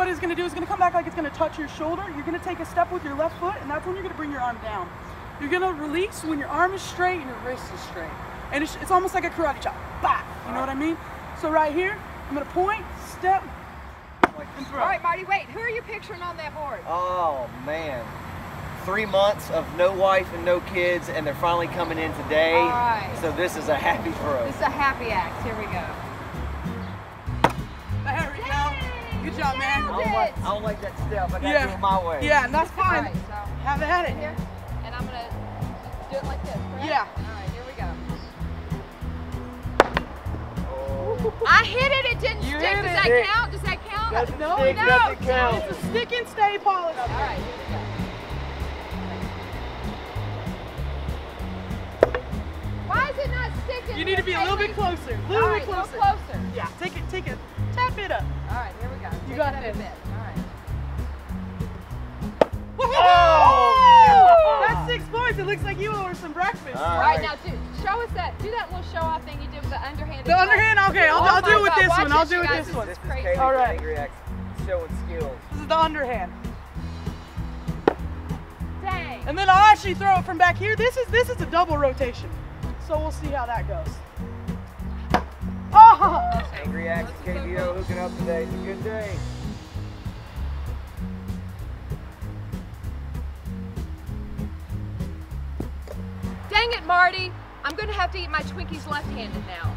what it's gonna do is gonna come back like it's gonna touch your shoulder. You're gonna take a step with your left foot, and that's when you're gonna bring your arm down. You're gonna release when your arm is straight and your wrist is straight. And it's, it's almost like a karate chop. Bah! You know what I mean? So right here, I'm gonna point, step, and throw. All right, Marty, wait. Who are you picturing on that board? Oh man. Three months of no wife and no kids, and they're finally coming in today. All right. So this is a happy throw. This is a happy act. Here we go. Job, man. I don't, like, I don't like that step. I gotta Yeah. do it my way. Yeah, and that's fine. right, so Have at it. here, and I'm gonna do it like this. correct? Yeah. All right, here we go. Oh. I hit it. It didn't You stick. Does it. that Stick. count? Does that count? Doesn't No, stick, no. doesn't count. It's a stick and stay policy. All right, here we go. Why is it not sticking? You need to be a little bit closer. closer. A little All bit right, closer. closer. Yeah, take it, take it bit. All right. Oh! That's six points. It looks like you ordered some breakfast. All All right. right, now do, show us that. Do that little show off thing you did with the underhand. The underhand? Okay, I'll, Oh I'll do it with God, this watch one. I'll do it with this one. This is crazy. Kaylee All right. Angry Axe showing skills. This is the underhand. Dang. And then I'll actually throw it from back here. This is this is a double rotation. So we'll see how that goes. Oh! Angry Axe KVOO hooking up today. It's a good day. Dang it, Marty. I'm going to have to eat my Twinkies left-handed now.